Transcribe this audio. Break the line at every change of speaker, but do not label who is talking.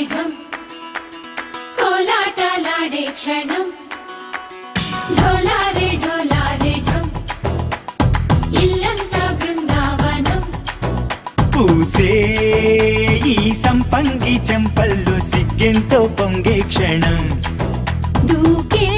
మేఘం కోలాటలాడే క్షణం. ఢోలారే ఢోలారే ఢం ఇల్లంతా బృందావనం.
పూసే ఈ సంపంగి చెంపల్లో సిగ్గెంతో పొంగే క్షణం.
దూకే